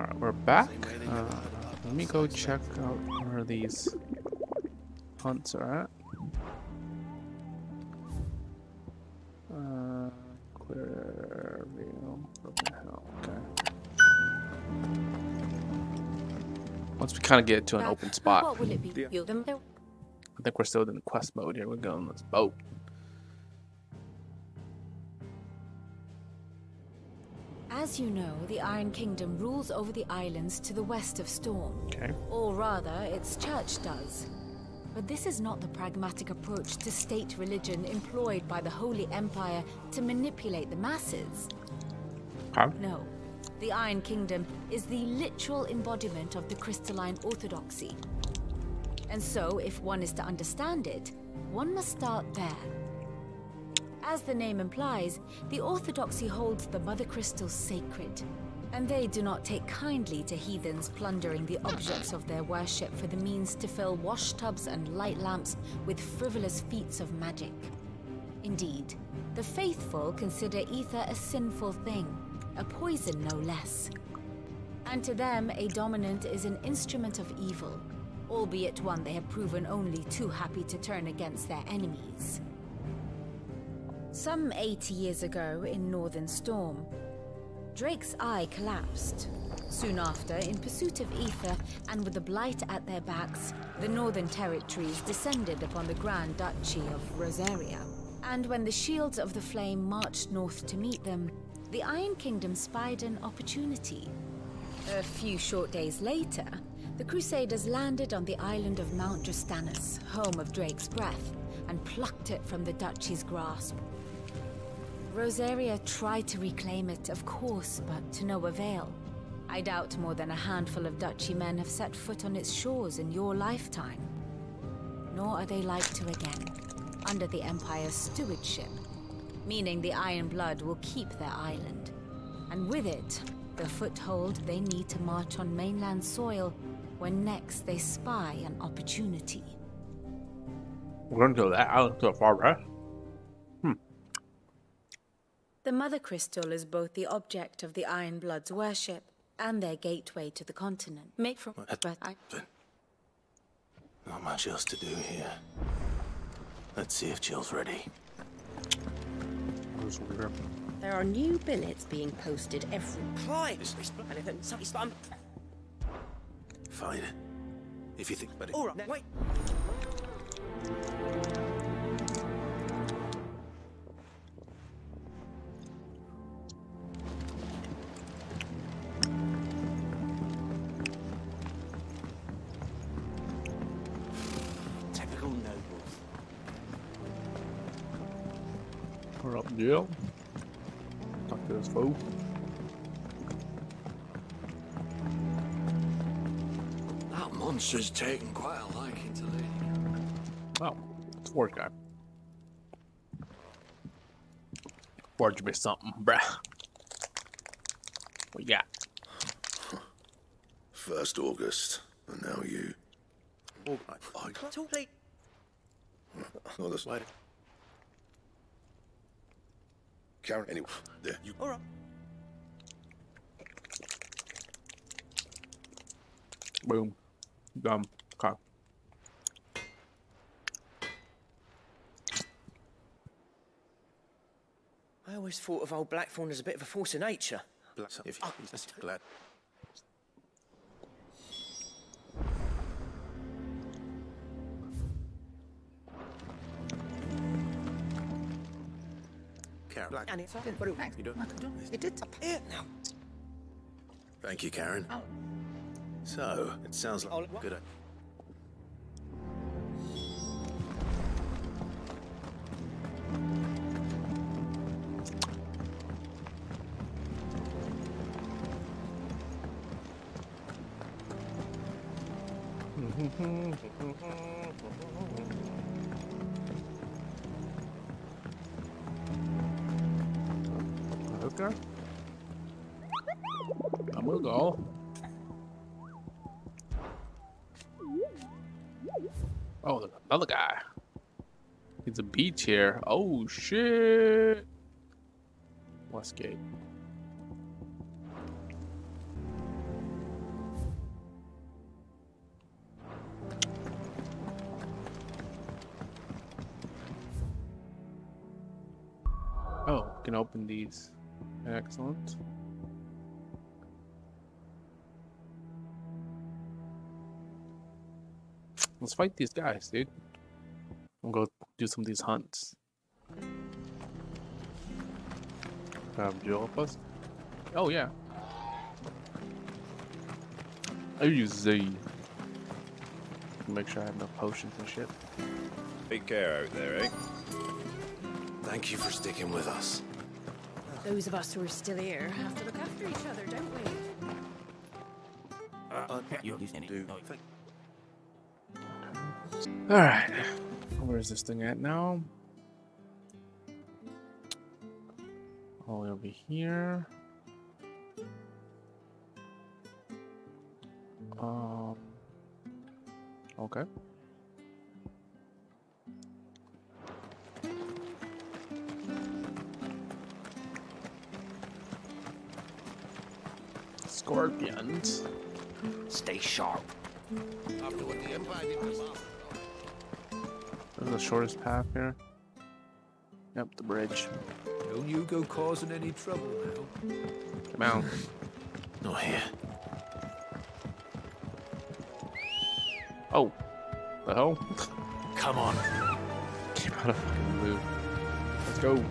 Alright, we're back. Uh, let me go check out where these hunts are at. Uh, clear view, okay. Once we kind of get to an open spot, What will it be? You them? I think we're still in quest mode here. We're going on this boat. As you know, the Iron Kingdom rules over the islands to the west of Storm. Okay. Or rather, its church does. But this is not the pragmatic approach to state religion employed by the Holy Empire to manipulate the masses. Okay. No. The Iron Kingdom is the literal embodiment of the crystalline orthodoxy. And so, if one is to understand it, one must start there. As the name implies, the orthodoxy holds the Mother Crystal sacred. And they do not take kindly to heathens plundering the objects of their worship for the means to fill washtubs and light lamps with frivolous feats of magic. Indeed, the faithful consider ether a sinful thing, a poison no less. And to them, a dominant is an instrument of evil, albeit one they have proven only too happy to turn against their enemies. Some 80 years ago in Northern Storm, Drake's eye collapsed. Soon after, in pursuit of ether and with the blight at their backs, the Northern Territories descended upon the Grand Duchy of Rosaria. And when the Shields of the Flame marched north to meet them, the Iron Kingdom spied an opportunity. A few short days later, the Crusaders landed on the island of Mount Drastanus, home of Drake's breath, and plucked it from the Duchy's grasp. Rosaria tried to reclaim it, of course, but to no avail. I doubt more than a handful of Duchy men have set foot on its shores in your lifetime. Nor are they like to again, under the Empire's stewardship, meaning the Iron Blood will keep their island. And with it, the foothold they need to march on mainland soil when next they spy an opportunity. We're going to island to the far west. The Mother Crystal is both the object of the Iron Blood's worship and their gateway to the continent. Make from but I Not much else to do here. Let's see if Jill's ready. There are new billets being posted every. Clive! And if it's something spam. Fine. If you think about it. Alright, wait. We're up Jill. Talk to this fool. That monster's taking quite a liking to Lady. Oh, it's Forge guy. Forge me something, bruh. What you got? First August, and now you. Oh, I, I, talk, please. Oh, that's Wait. Charon. Anyway, there. You. Alright. Boom. Done. Okay. I always thought of old Blackthorn as a bit of a force of nature. If oh, you, glad. Charon. And it's You don't. It did. here now. Thank you, Charon. Oh. So, it sounds like Oh, a what? good. Uh, I'm gonna go. Oh, another guy. It's a beach here. Oh, shit. Westgate. Oh, can open these. Excellent. Let's fight these guys, dude. I'll go do some of these hunts. Have Jill help us? Oh yeah. I use Z. Make sure I have enough potions and shit. Take care out there, eh? Thank you for sticking with us. Those of us who are still here have to look after each other, don't we? Alright. Where's this thing at now? All the way over here. Um. Okay. Scorpions. Stay sharp. After the Empire did to Marvel. This is the shortest path here. Yep, the bridge. Don't you go causing any trouble now. Come out. Not here. Oh. The hell? Come on. Keep out of fucking move. Let's go.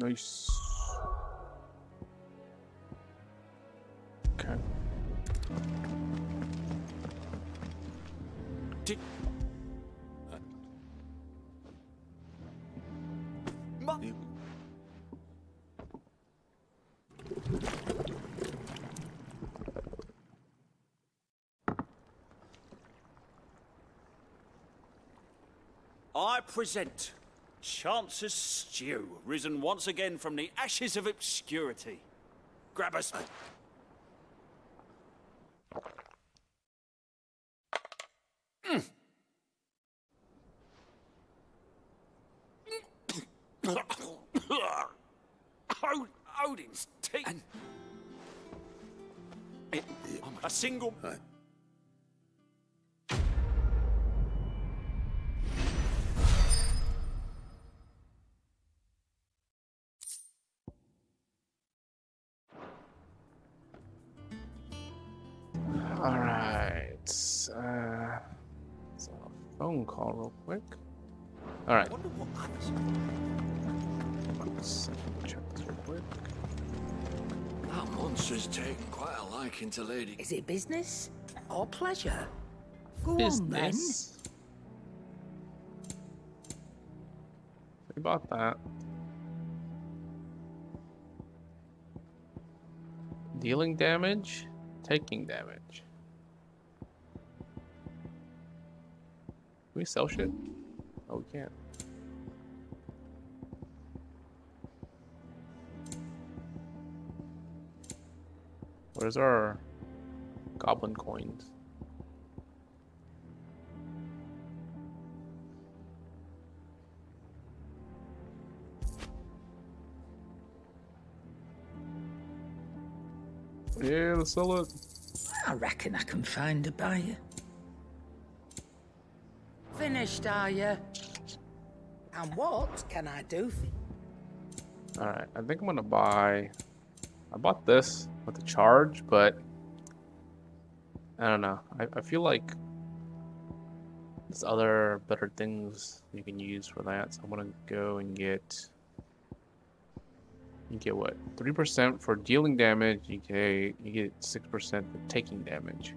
Nice. Okay. Uh. I present Chance's Stew, risen once again from the ashes of obscurity. Grab us. Od- Odin's teeth. A single. Quite a liking to Lady. Is it business or pleasure? Go on then. Business. We bought that. Dealing damage, taking damage. Can we sell shit? Oh, we can't. Where's our goblin coins? Yeah, let's sell it. I reckon I can find a buyer. Finished, are you? And what can I do for Alright, I think I'm gonna buy... I bought this with the charge, but... I don't know. I, I feel like there's other better things you can use for that, so I'm gonna go and get... You get what? 3% for dealing damage, you get, you get 6% for taking damage.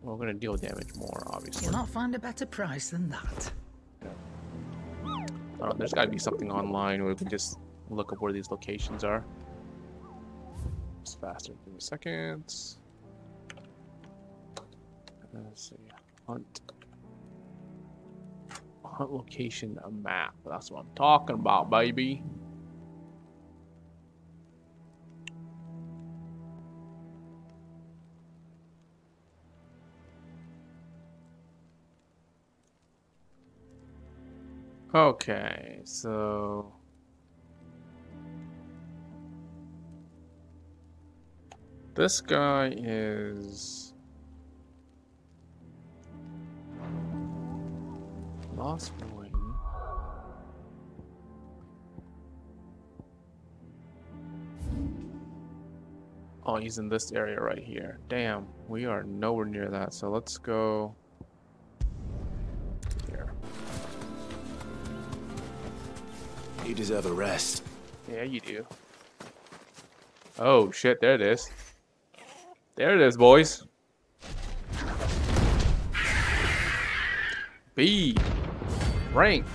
Well, we're gonna deal damage more, obviously. You'll not find a better price than that. I don't know, there's gotta be something online where we can just look up where these locations are. Faster. Give me seconds. Uh, let's see. Hunt. Hunt location a map. That's what I'm talking about, baby. Okay, so this guy is Lost Wing. Oh, he's in this area right here. Damn, we are nowhere near that. So let's go here. You deserve a rest. Yeah, you do. Oh shit, there it is. There it is, boys. B. Rank.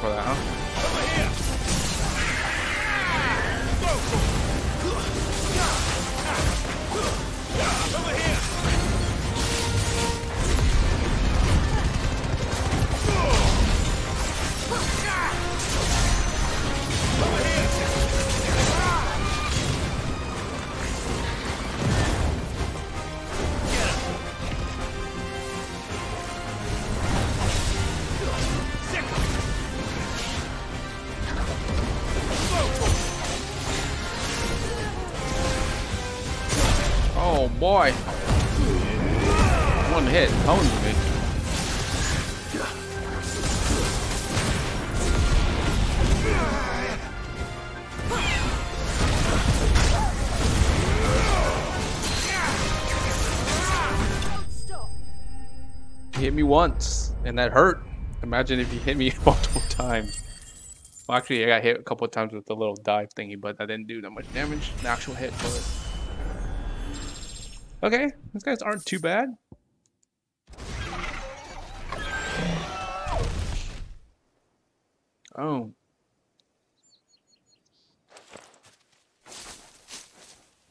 For that, huh? Once, and that hurt. Imagine if you hit me multiple times. Well, actually, I got hit a couple of times with the little dive thingy, but I didn't do that much damage. An actual hit it. Okay, these guys aren't too bad. Oh.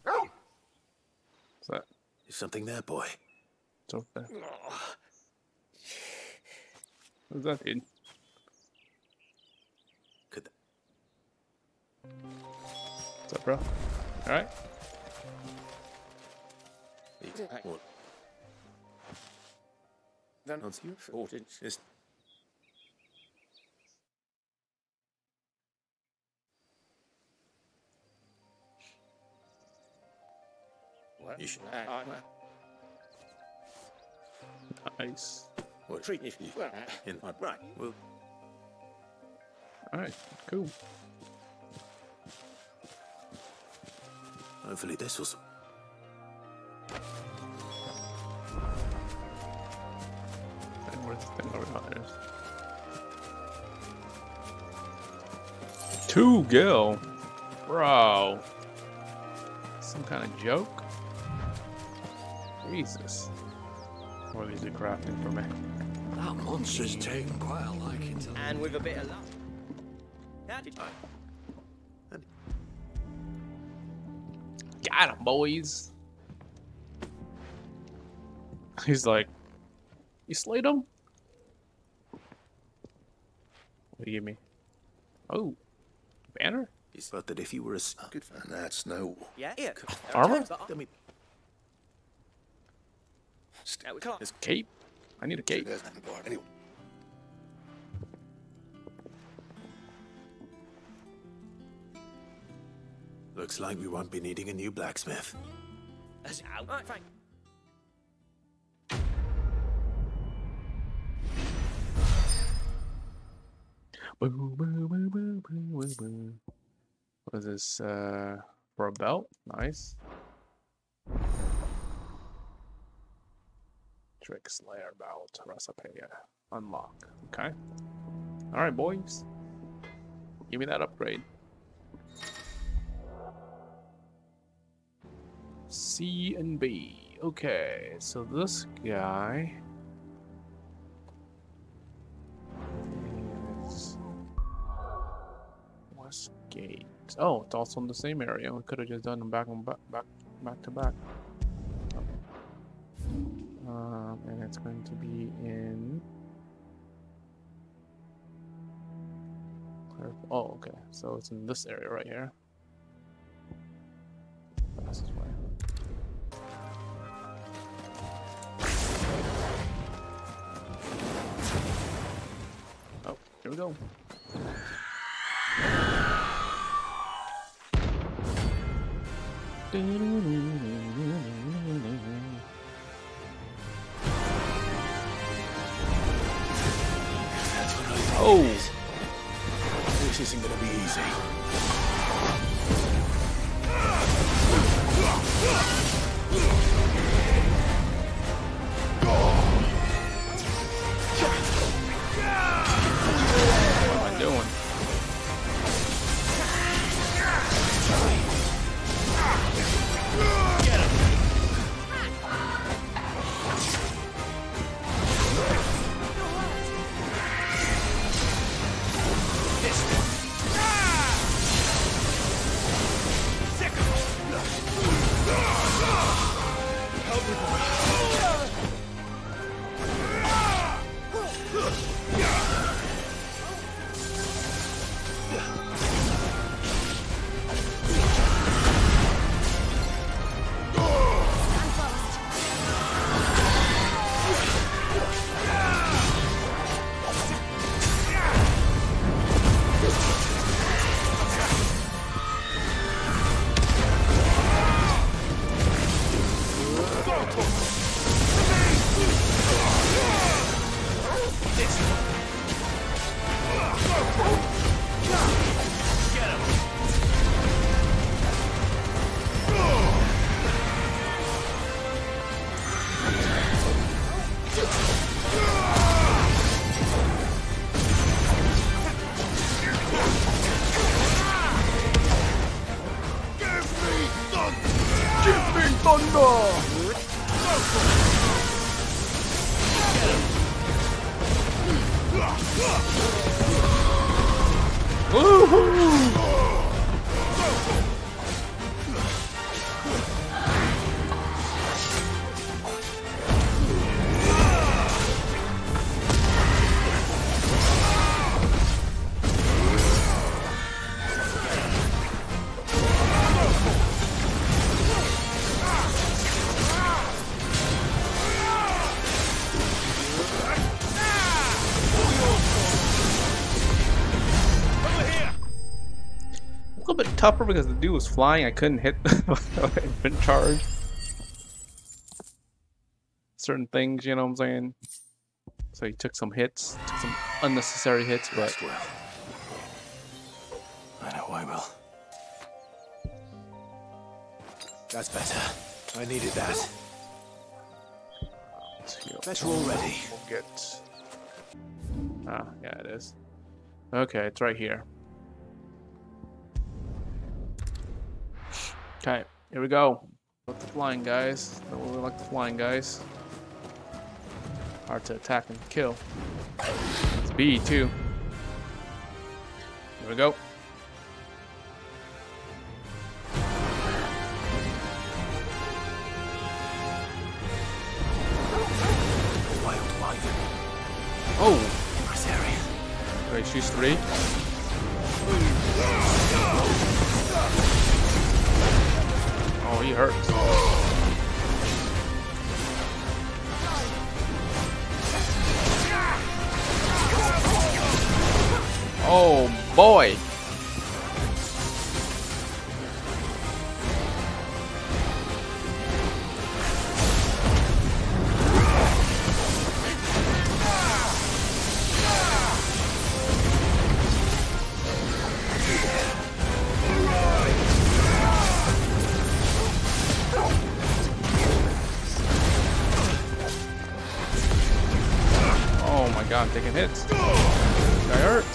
oh. What's that? Is something there, boy? It's oh. Okay. What's that, dude? Could What's up, bro? Alright. Oh, what? That's your fault. It's It's what? You should- Nice. What? treat me. Well, In, right. well, Alright, cool. hopefully this will. s- where's the thing over there? Two gil? Bro. Some kind of joke? Jesus. What is are these are crafting for me? That monster's taken quite a liking to And with a bit of luck. How did Got him, boys. He's like, you slayed him? What do you give me? Oh, banner? He thought that if you were a good fan, that's no. Yeah, here. Armor? I mean, we. His cape? I need a cape. there's nothing for it anyway. Looks like we won't be needing a new blacksmith. That's out. Right, fine. What is this? Uh, for a belt? Nice. Trick Slayer belt recipe. Unlock. Okay. All right, boys. Give me that upgrade. C and B. Okay, so this guy Westgate. Oh, it's also in the same area. We could have just done them back on back, back, back to back. Um, and it's going to be in. Oh, okay. So it's in this area right here. Fastest way. Oh, here we go. Tougher because the dude was flying. I couldn't hit infant charge. Certain things, you know what I'm saying? So he took some hits, took some unnecessary hits, but well. I know I will. That's better. I needed that. Better already. We'll get. Ah, yeah, it is. Okay, it's right here. Okay, here we go. With the flying guys. No, we like the flying guys. Hard to attack and kill. It's B too. Here we go. Oh, area. wait, she's three. Oh, he hurts. Oh boy. God, I'm taking hits. Guy hurt.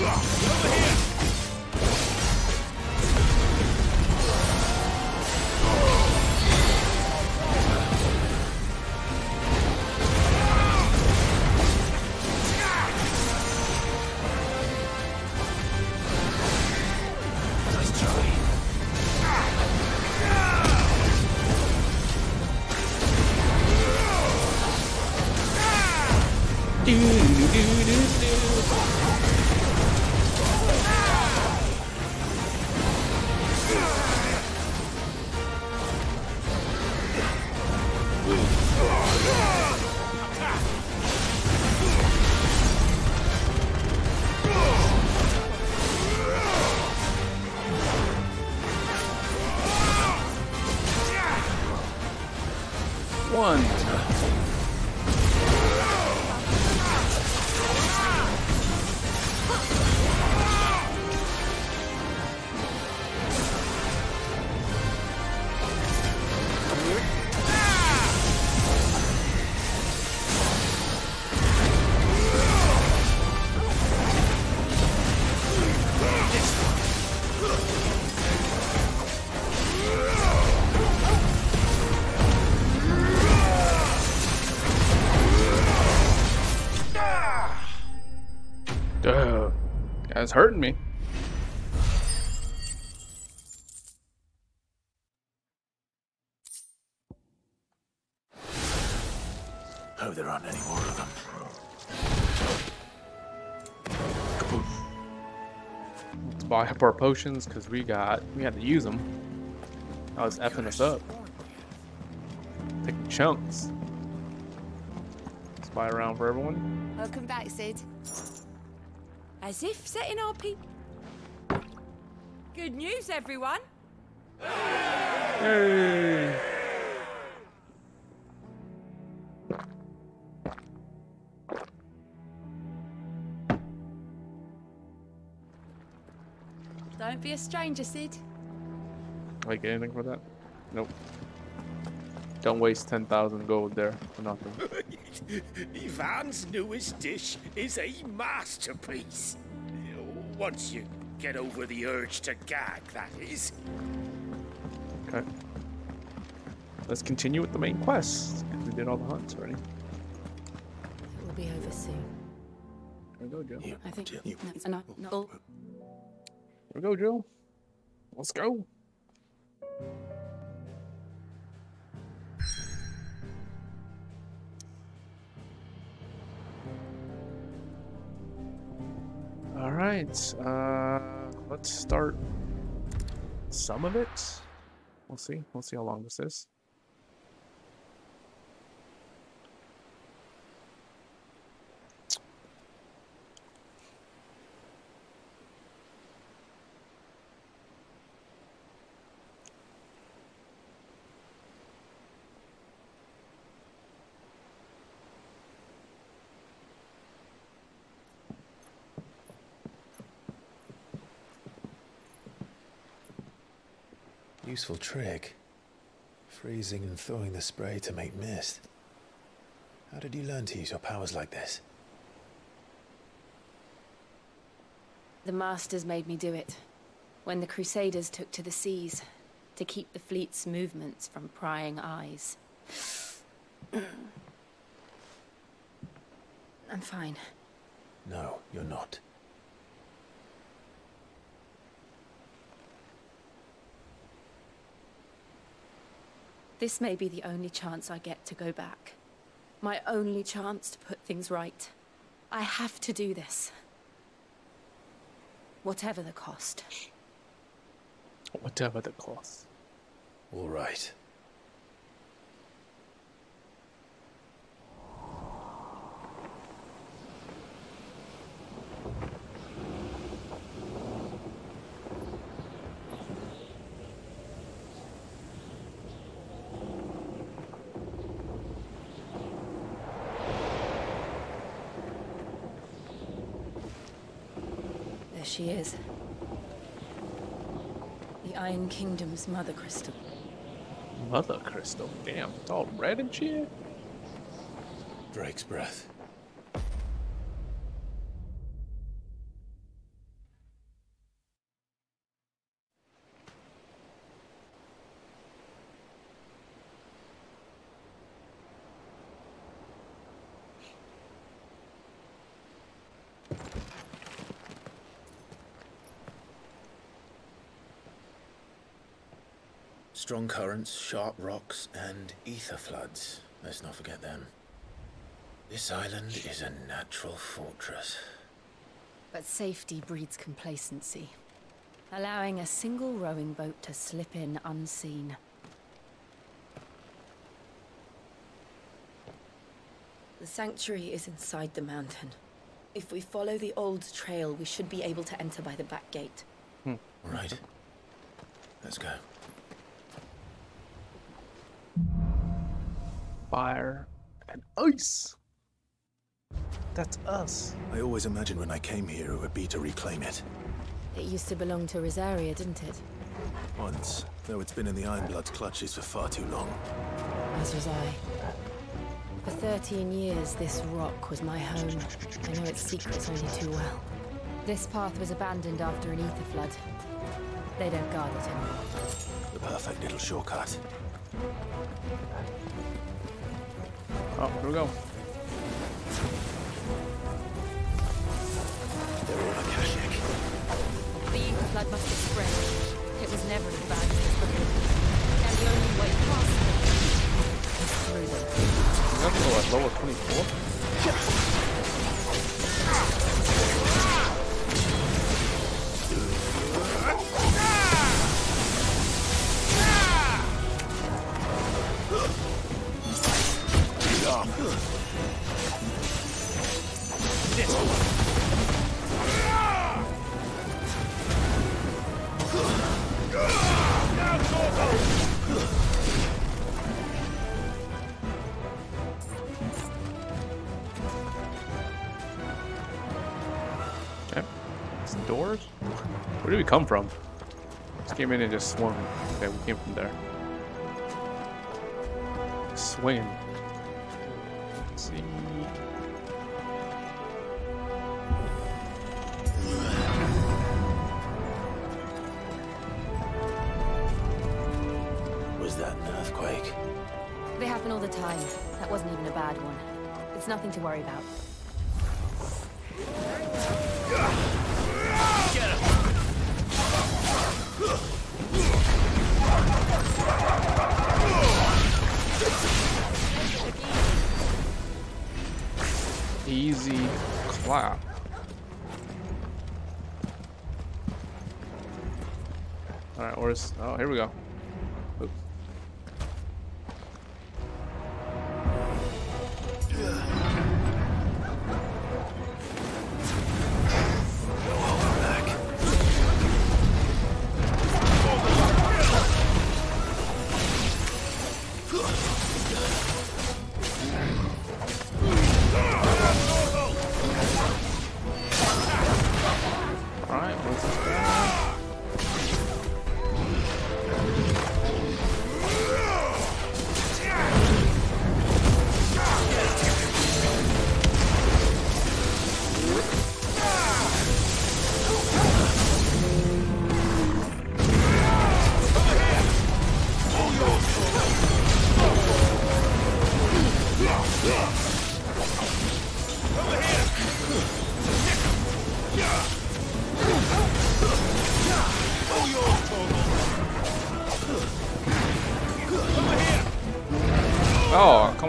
Nice Guy's hurting me. Hope there aren't any more of them. Let's buy up our potions because we got we had to use them. I was effing us up. Taking chunks. Let's buy a round for everyone. Welcome back, Cid. As if setting our people. Good news, everyone. Hey. Don't be a stranger, Cid. Like anything for that? Nope. Don't waste ten thousand gold there for nothing. Ivan's newest dish is a masterpiece. Once you get over the urge to gag, that is. Okay. Let's continue with the main quest. We did all the hunts already. It will be over soon. There we go, Joe. I think. No, no, no. Here we go, Joe. Let's go. Right. Uh, let's start some of it. We'll see. We'll see how long this is. Useful trick. Freezing and throwing the spray to make mist. How did you learn to use your powers like this? The Masters made me do it. When the Crusaders took to the seas, to keep the fleet's movements from prying eyes. I'm fine. No, you're not. This may be the only chance I get to go back. My only chance to put things right. I have to do this. Whatever the cost. Whatever the cost. All right. There she is. The Iron Kingdom's Mother Crystal. Mother crystal. Damn, it's all red and shit. Drake's breath. Strong currents, sharp rocks, and ether floods. Let's not forget them. This island is a natural fortress. But safety breeds complacency. Allowing a single rowing boat to slip in unseen. The sanctuary is inside the mountain. If we follow the old trail, we should be able to enter by the back gate. Hmm. Right. Let's go. Fire and ice. That's us. I always imagined when I came here it would be to reclaim it. It used to belong to Rosaria, didn't it? Once, though it's been in the Ironblood's clutches for far too long. As was I. For 13 years, this rock was my home. I know its secrets only too well. This path was abandoned after an ether flood. They don't guard it anymore. The perfect little shortcut. Oh, here we go. They're all Akashic. The ether flood must have spread. It was never as bad as this before. And the only way past it is through them. We have to go at lower 24. Okay. Come from? Just came in and just swung. Okay, we came from there. Swinging. Let's see. Was that an earthquake? They happen all the time. That wasn't even a bad one. It's nothing to worry about. Here we go.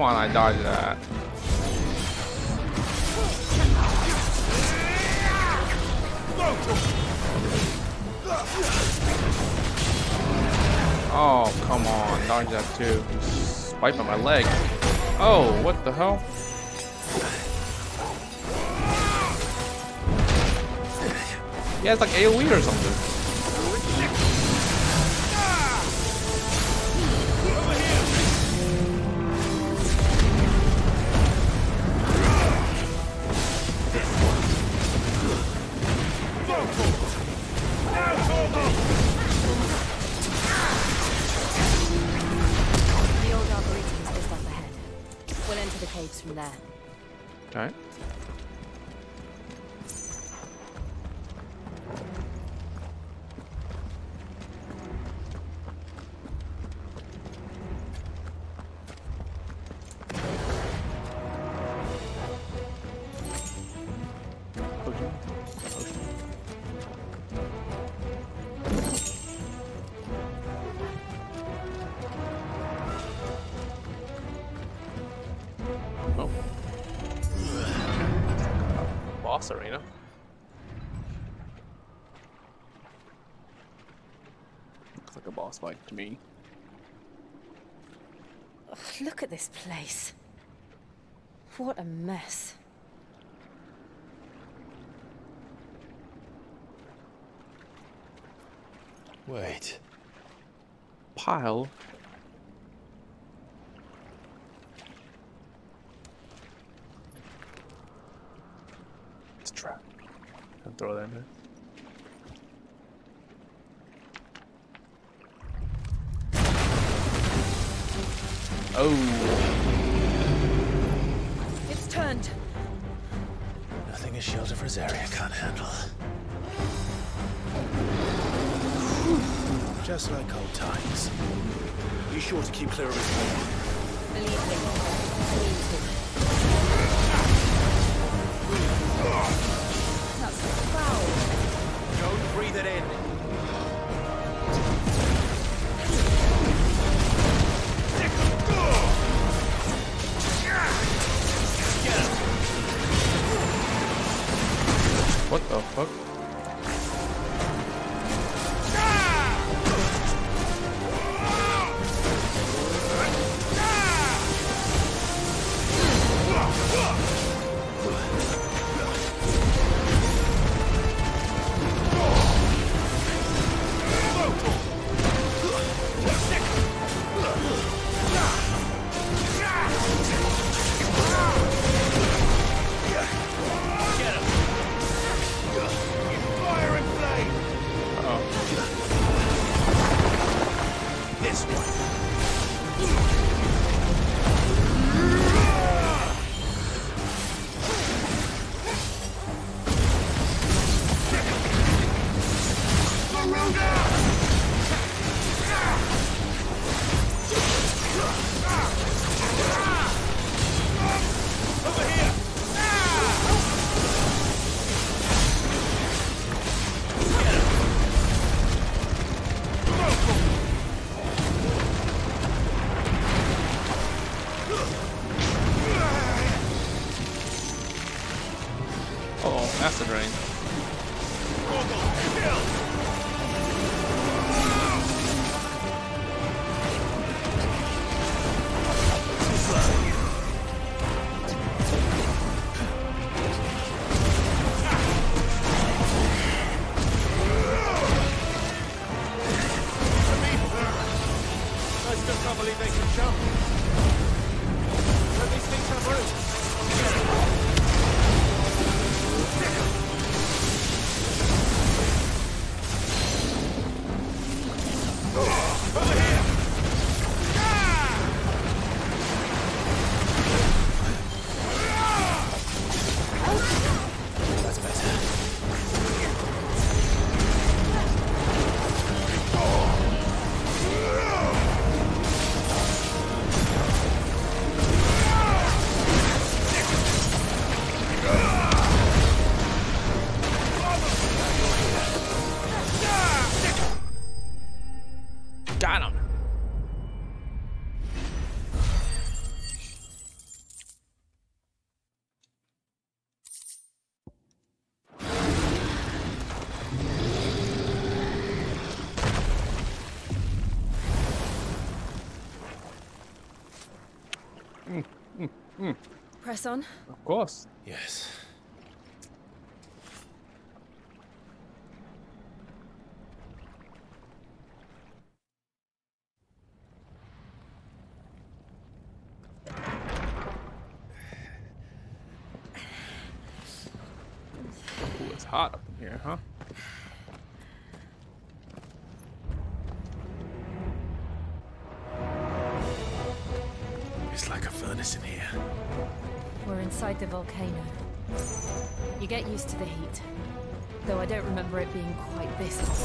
Come on, I dodged that. Oh, come on, dodge that too. Swipe at my leg. Oh, what the hell? Yeah, it's like AoE or something. Look at this place. What a mess. Wait. Pile. It's a trap. Don't throw that in there. Oh, It's turned. Nothing a shield of Rosaria can't handle. Just like old times. Be sure to keep clear of his home. Believe me. Mean to. That's foul. Don't breathe it in. What the fuck? Press on. Of course. Yes. Ooh, it's hot up in here, huh? Inside the volcano. You get used to the heat. Though I don't remember it being quite this hot.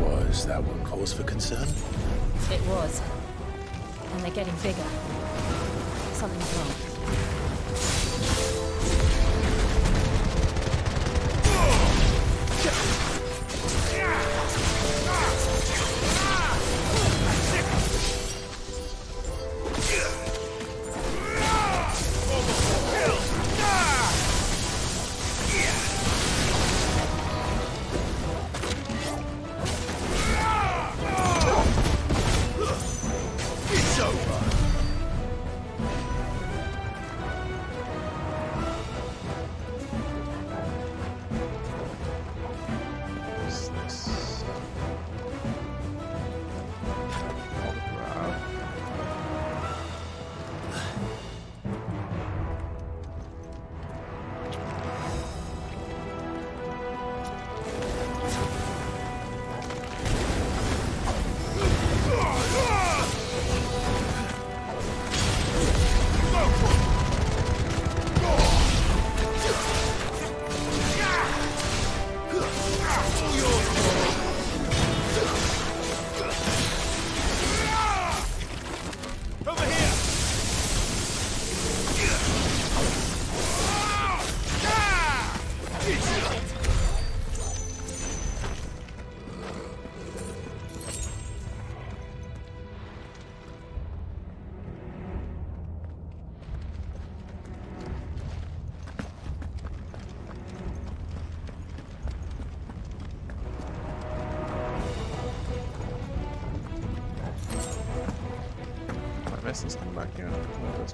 Was that one cause for concern? It was. And they're getting bigger. Something's wrong.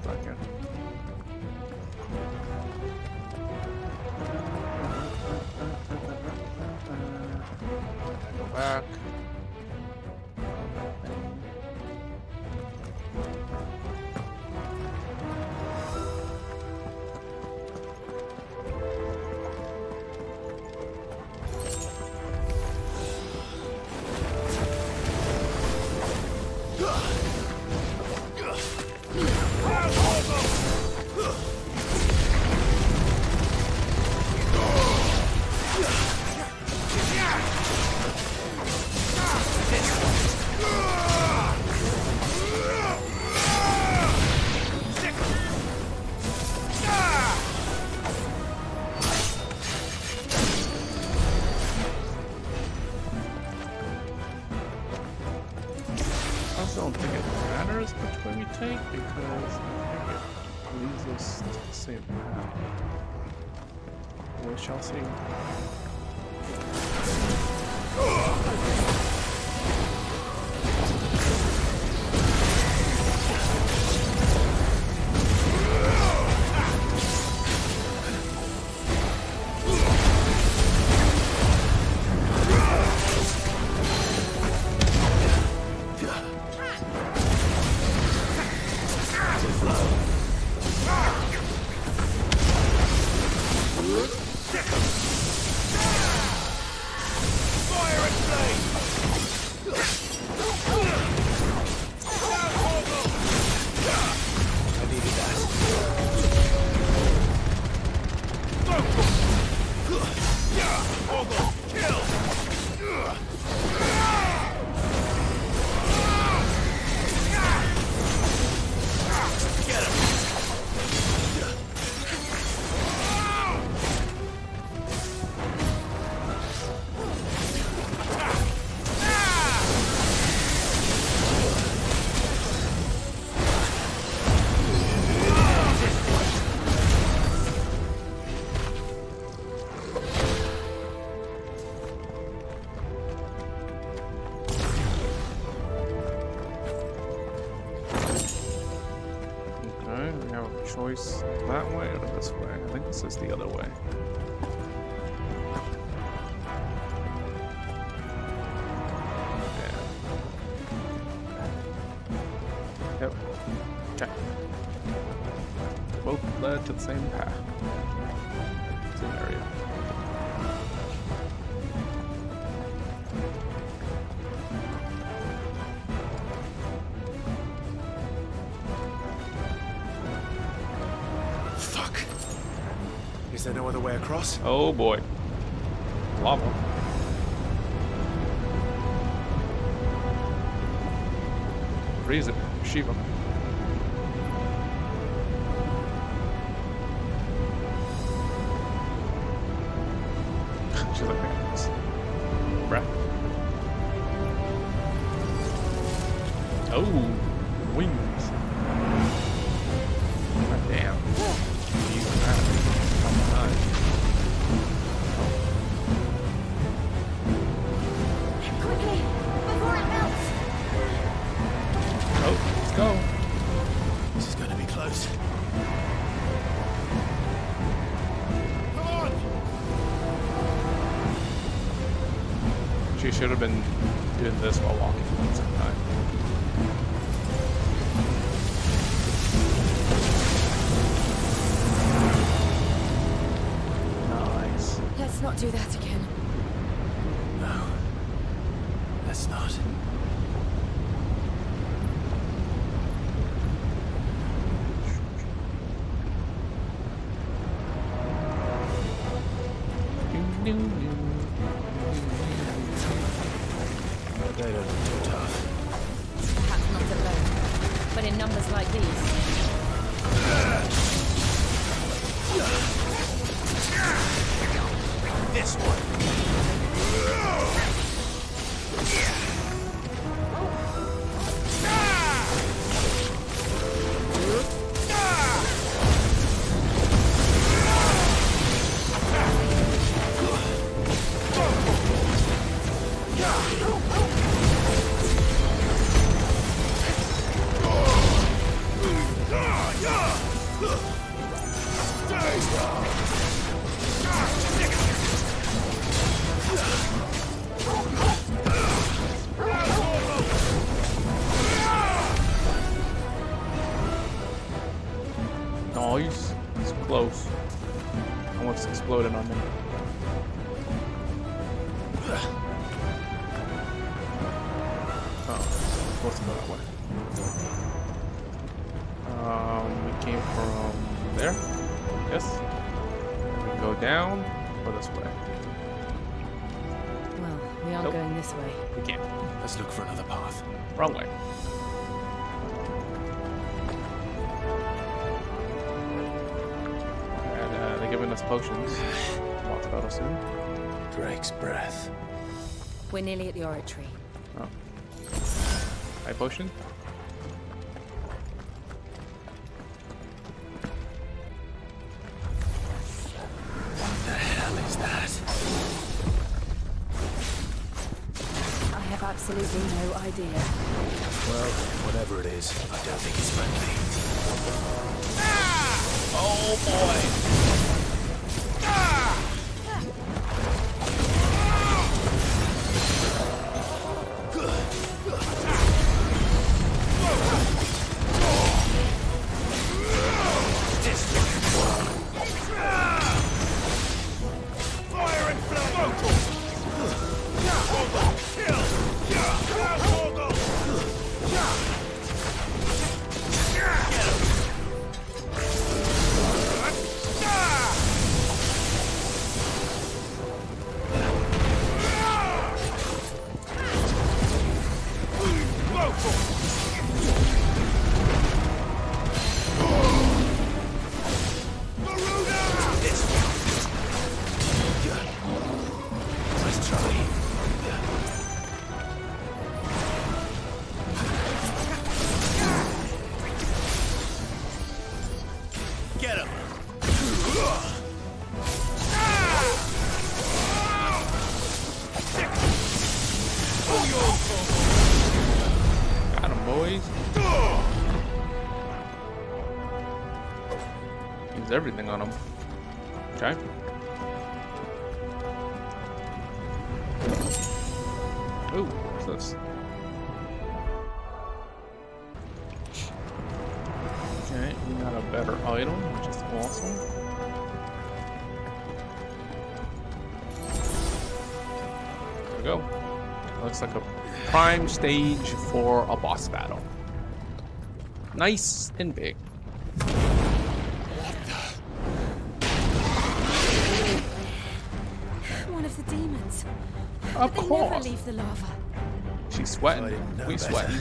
What is choice that way or this way? I think this is the other way. Yep. Check. Both led to the same path. across. Oh boy. Lava. Freeze it, Shiva. She's like, this. Oh, wings. wrong way. And uh, they're giving us potions. Lots of battle soon. Drake's breath. We're nearly at the oratory. Oh. High potion? Prime stage for a boss battle. Nice and big. One of the demons. Of but they never course. leave the lava. She's sweating. I didn't know We better. sweating.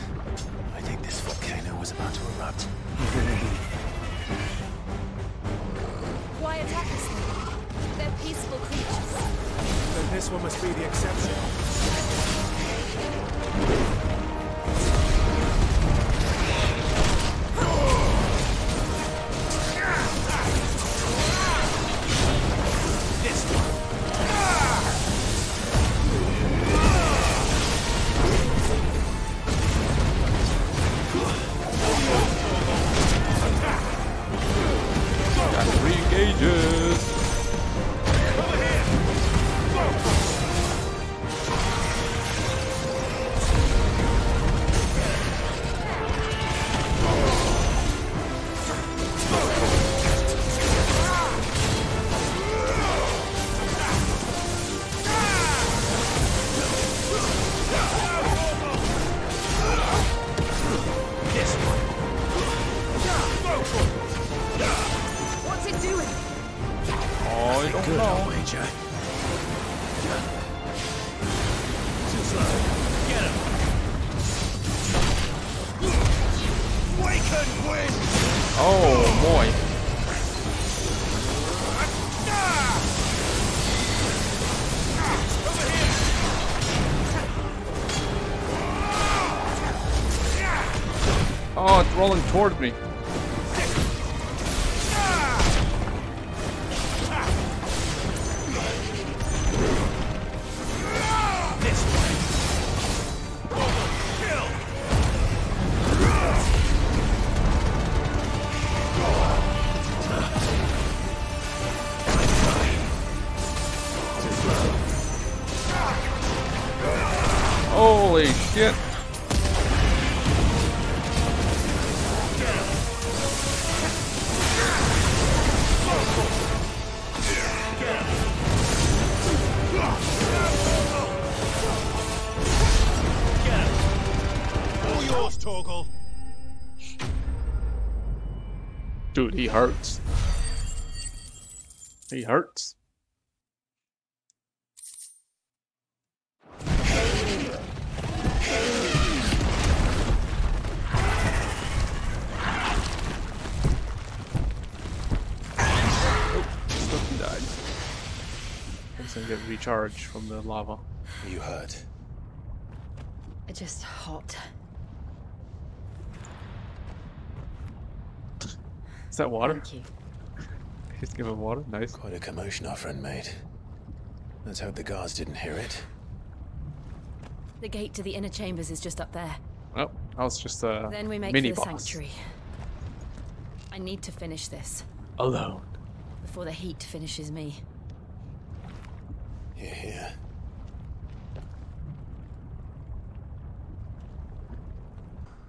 I don't Good know. old wager. Too slow. Get him! Waken wind! Oh boy. Oh, it's rolling towards me. hurts. and get recharged from the lava. Are you hurt? Just hot. Is that water? Thank you. He's giving water. Nice. Quite a commotion our friend made. Let's hope the guards didn't hear it. The gate to the inner chambers is just up there. Oh, I was just a Then we make mini for the boss. sanctuary. I need to finish this Alone. before the heat finishes me. Here, here.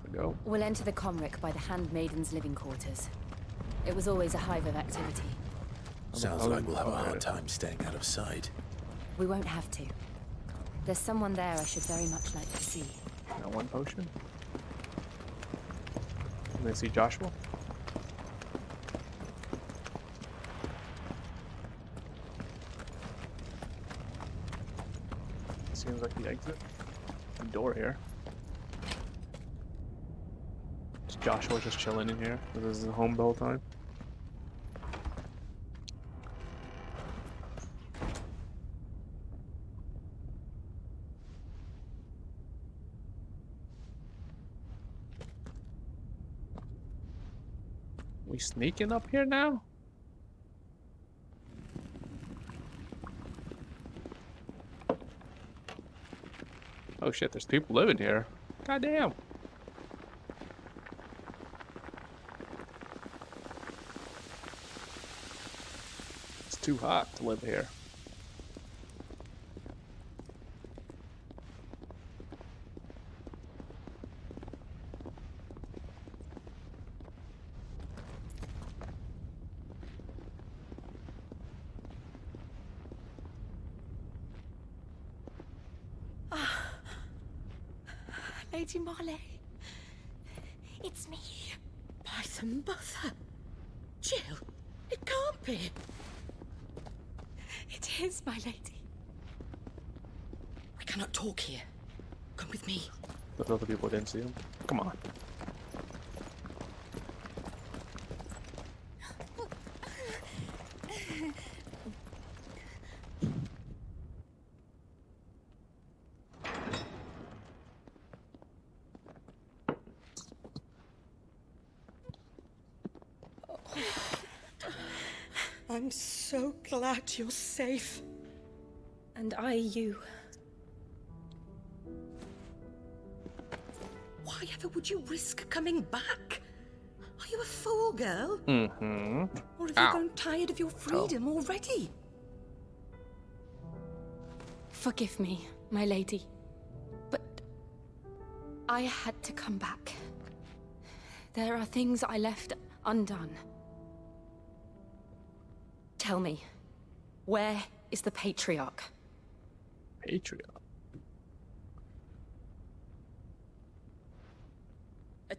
we go. We'll enter the Comric by the Handmaiden's living quarters. It was always a hive of activity. Sounds like we'll have a I'll- hard time staying out of sight. We won't have to. There's someone there I should very much like to see. Got one potion. Can they see Joshua? Seems like the exit. The door here. Is Joshua just chilling in here? This is home whole time. We sneaking up here now? Oh shit, there's people living here. God too hot to live here. Lady Marley. It's me. By the mother. Jill, it can't be. It is, my lady. We cannot talk here. Come with me. Those other people didn't see him. Come on. I'm so glad you're safe. And I you. Ever would you risk coming back? Are you a fool, girl? Mm-hmm. Or have Ow. you grown tired of your freedom already? Forgive me, my lady. But I had to come back. There are things I left undone. Tell me, where is the patriarch? Patriarch.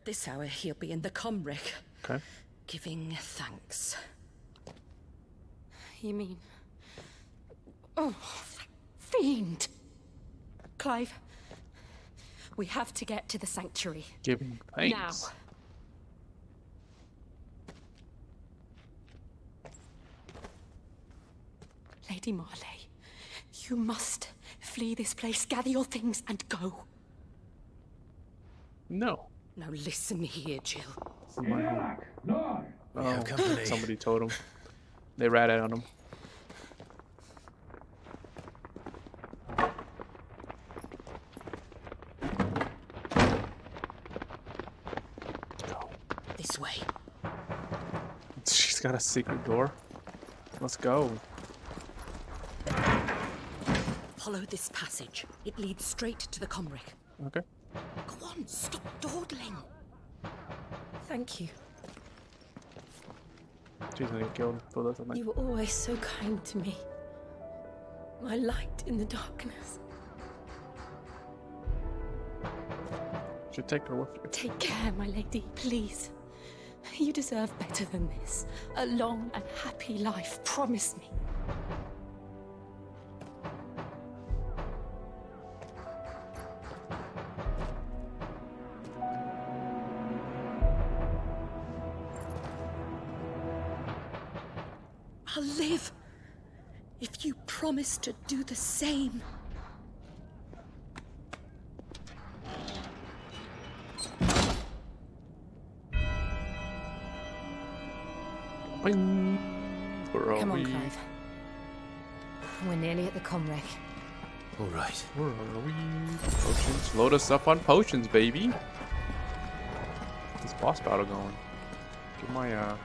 At this hour, he'll be in the Comric, Okay. giving thanks. You mean. Oh, fiend! Clive, we have to get to the sanctuary. Giving thanks. Now. Lady Marley, you must flee this place, gather your things, and go. No. Now listen here, Jill. Oh, have company. somebody told him. They ratted on him. This way. She's got a secret door. Let's go. Follow this passage. It leads straight to the Comric. Okay. Go on, stop dawdling. Thank you. She's gonna get killed for this, You were always so kind to me. My light in the darkness. Should take her with you. Take care, my lady, please. You deserve better than this. A long and happy life, promise me. Promise to do the same. Where are Come on. Clive. We're nearly at the comwreck. All right. Where are we? Potions. Load us up on potions, baby. This boss battle going. Get my uh.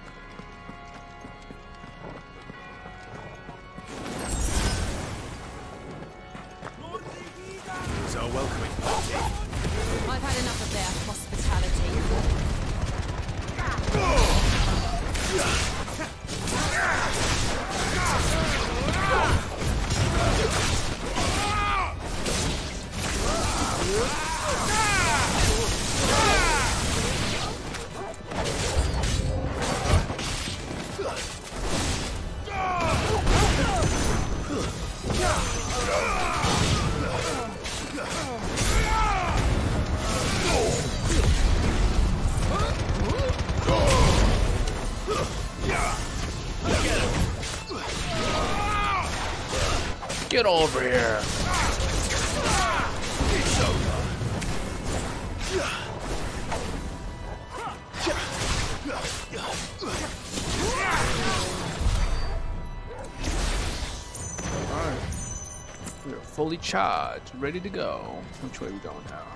Charged, ready to go. Which way are we going now?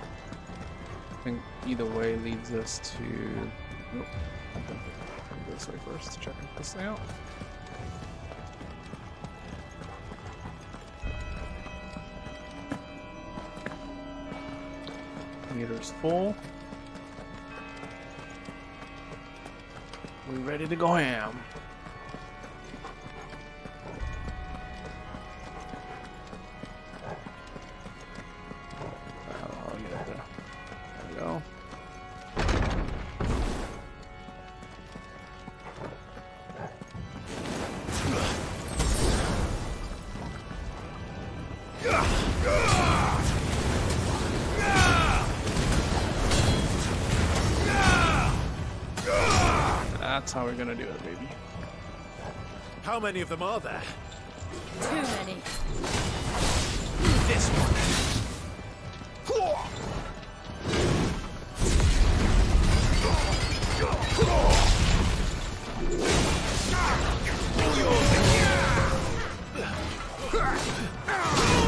I think either way leads us to. Nope. Go this way first to check this out. Meter's full. We ready to go ham. That's how we're gonna do it, baby. How many of them are there? Too many. This one.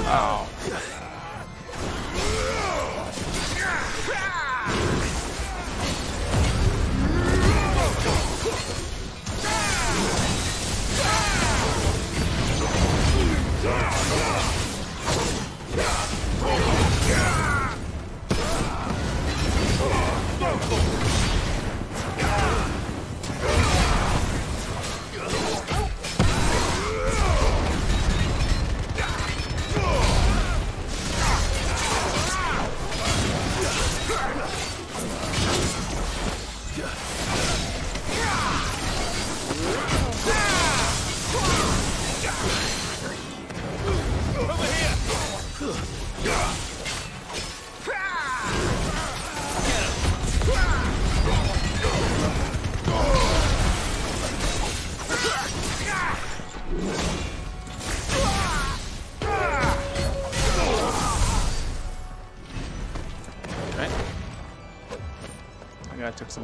Ow.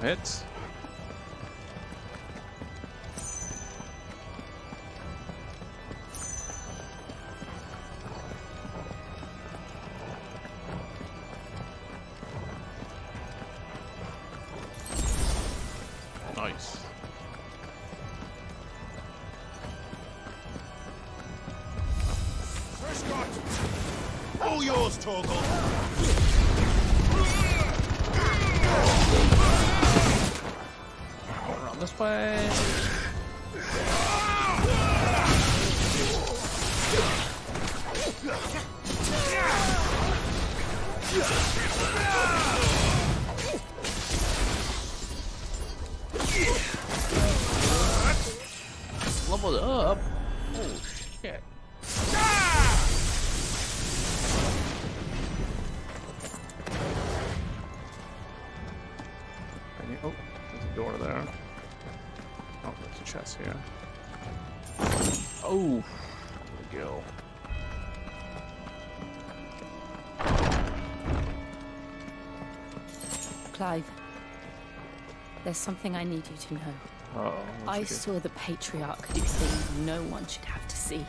Hits. There's something I need you to know. Uh oh. I saw the Patriarch do things no one should have to see.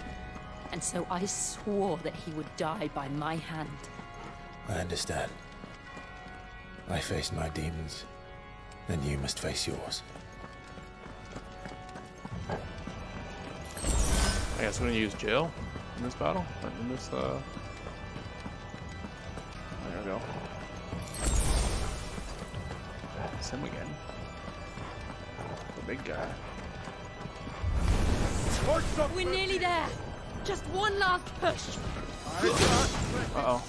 And so I swore that he would die by my hand. I understand. I faced my demons. Then you must face yours. I guess I'm gonna use Jill in this battle. In this, uh. There we go. It's him again. Big guy. We're nearly there. Just one last push. Uh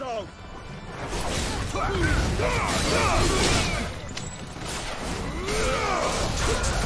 oh.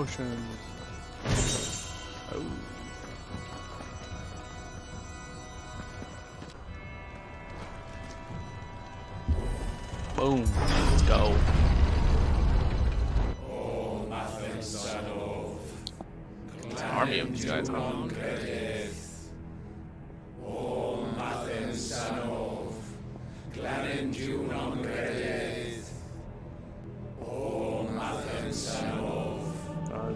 Potions,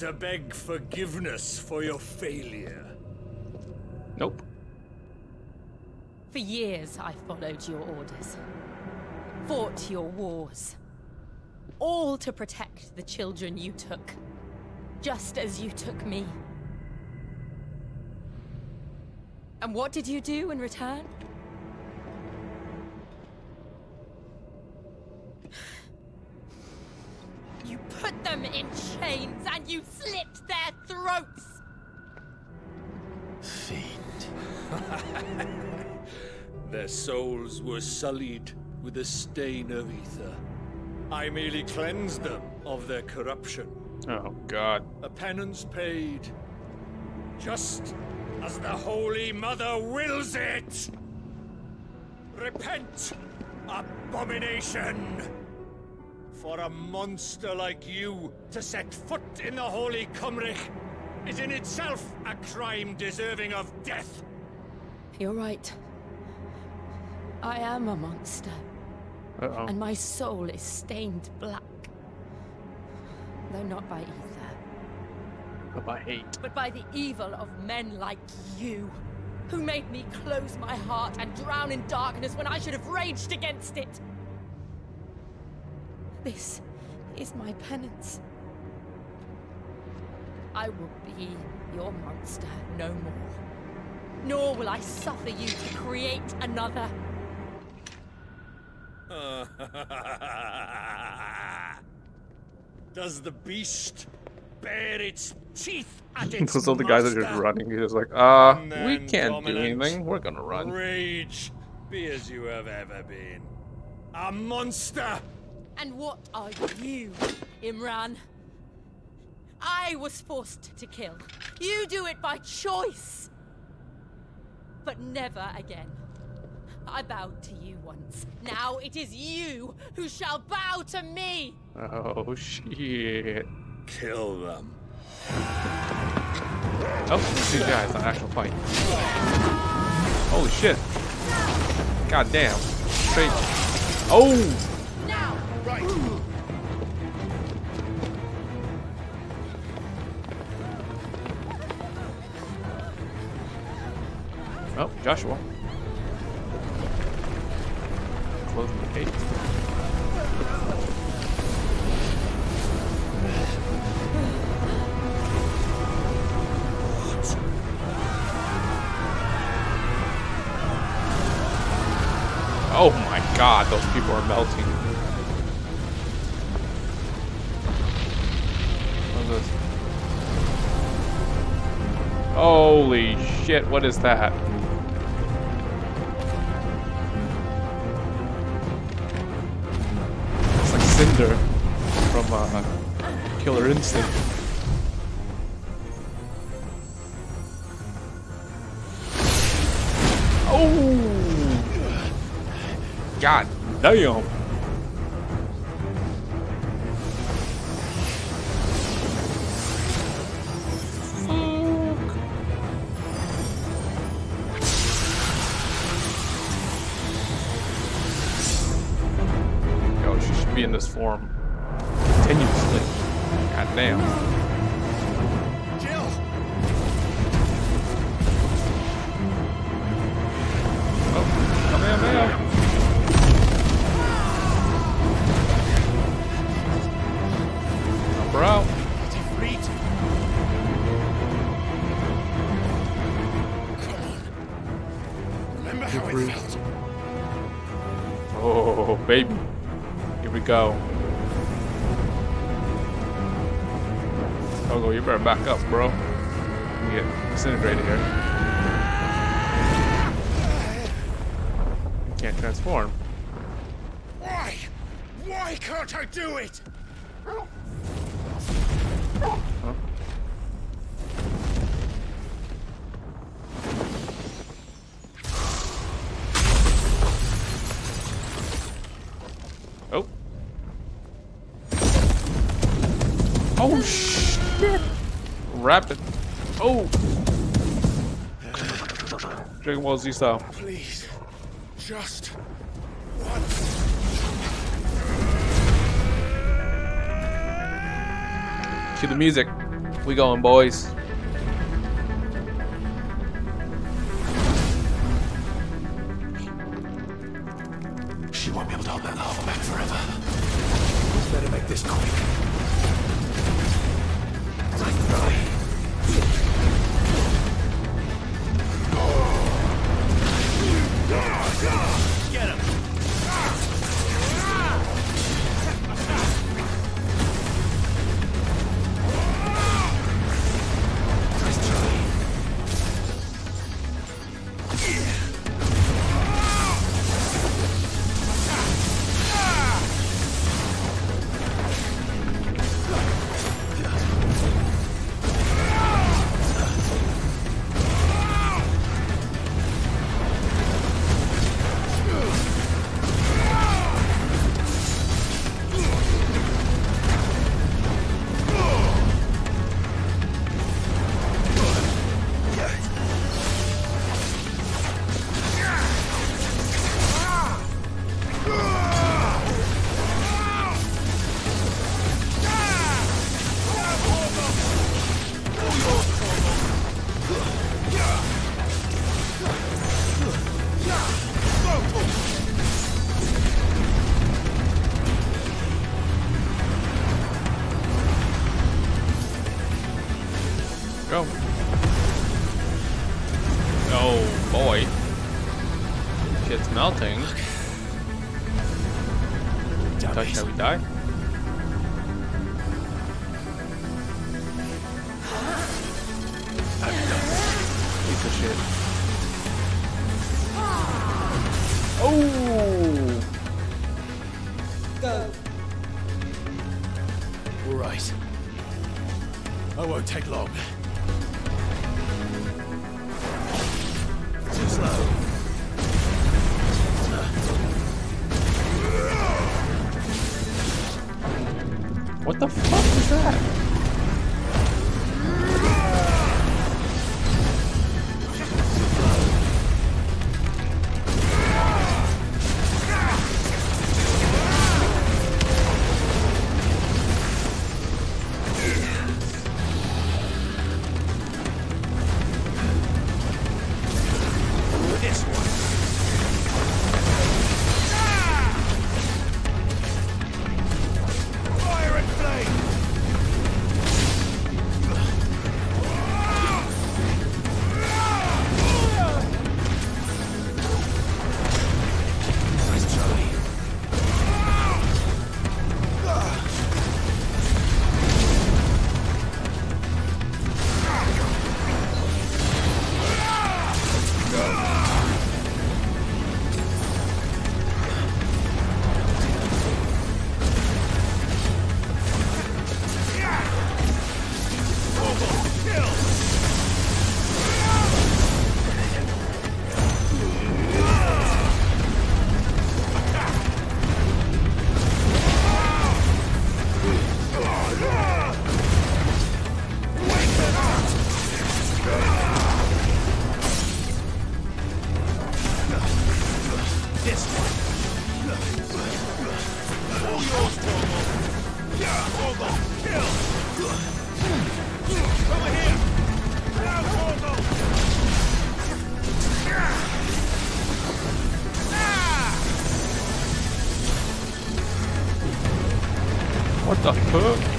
to beg forgiveness for your failure. Nope. For years, I followed your orders, fought your wars, all to protect the children you took, just as you took me. And what did you do in return? Sullied with the stain of ether. I merely cleansed them of their corruption. Oh god. A penance paid. Just as the Holy Mother wills it! Repent, abomination! For a monster like you to set foot in the Holy Cymric is in itself a crime deserving of death. You're right. I am a monster. Uh -oh. And my soul is stained black. Though not by ether. But by hate. But by the evil of men like you. Who made me close my heart and drown in darkness when I should have raged against it. This is my penance. I will be your monster no more. Nor will I suffer you to create another. Does the beast bare its teeth at its Those are the guys that are just running. He's just like, uh, we can't do anything. We're gonna run. Rage, be as you have ever been. A monster! And what are you, Imran? I was forced to kill. You do it by choice. But never again. I bowed to you once. Now it is you who shall bow to me. Oh shit. Kill them. Oh, two guys, an actual fight. Holy shit. God damn. Straight. Oh! Now. Right. Oh, Joshua. The gate. Oh my god, those people are melting. What's this? Holy shit, what is that? From uh, Killer Instinct. Oh! God damn! Rapid. Oh. Dragon Ball Z style. Please. Just Cue the music. We going, boys. She won't be able to hold that lava back forever. Better make this quick. Get 呵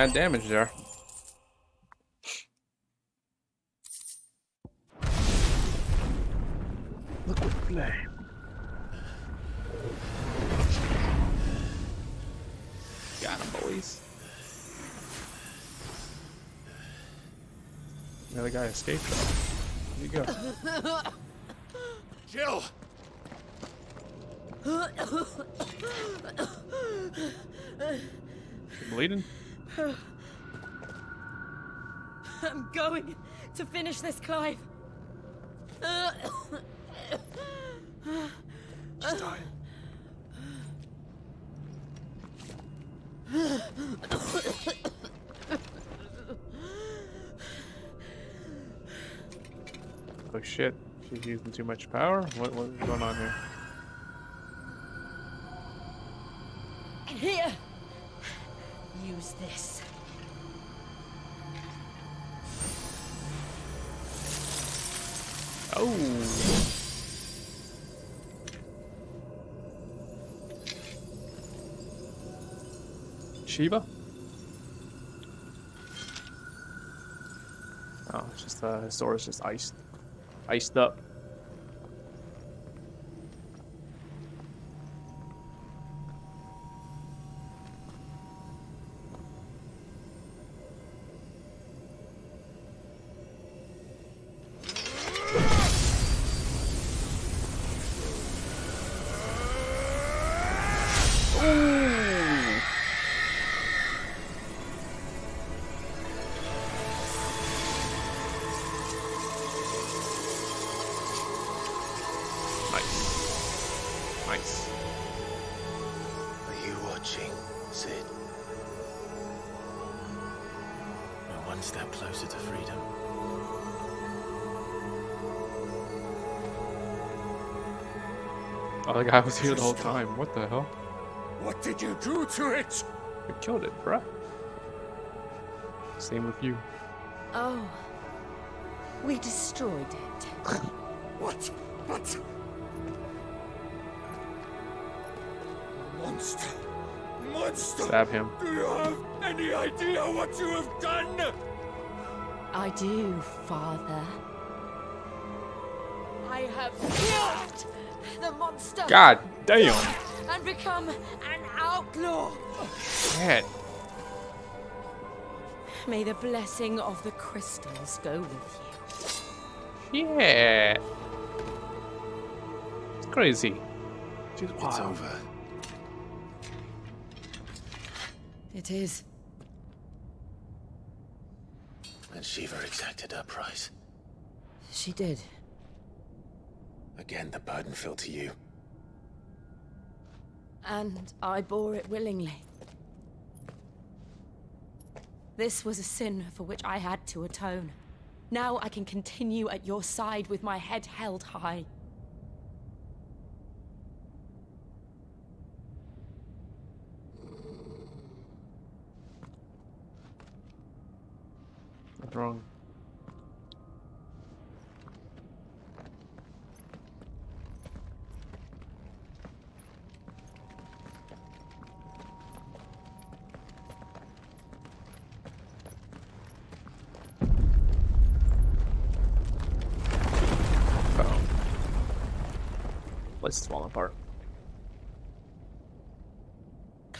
Bad damage there. Liquid flame. Got him, boys. Another guy escaped though. There you go. Jill! bleeding? I'm going to finish this, Clive. She's dying. Oh shit, she's using too much power? What, what is going on here? Here! Use this. Oh! Shiva? Oh, it's just uh, his sword is just iced, iced up. The guy was here the whole time. What the hell? What did you do to it? We killed it, bruh. Same with you. Oh. We destroyed it. What? What? Monster! Monster! Stab him. Do you have any idea what you have done? I do, Father. I have killed the monster. God damn. And become an outlaw. Shit. May the blessing of the crystals go with you. Yeah. It's crazy. She's It's wild. over. It is. And Shiva exacted her price. She did. Again, the burden fell to you. And I bore it willingly. This was a sin for which I had to atone. Now I can continue at your side with my head held high. What's wrong? Uh-oh. Place is falling apart.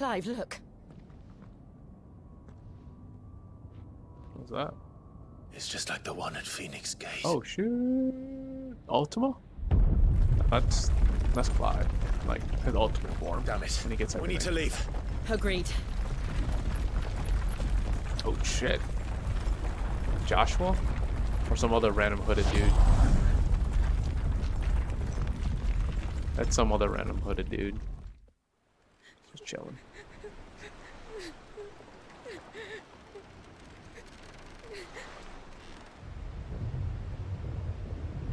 Clive, look. What's that? It's just like the one at Phoenix Gate. Oh shoot! Ultima? That's that's Clive. Like his ultimate form. Damn it. When he gets We need to leave. Agreed. Oh shit. Joshua? Or some other random hooded dude. That's some other random hooded dude. Just chilling.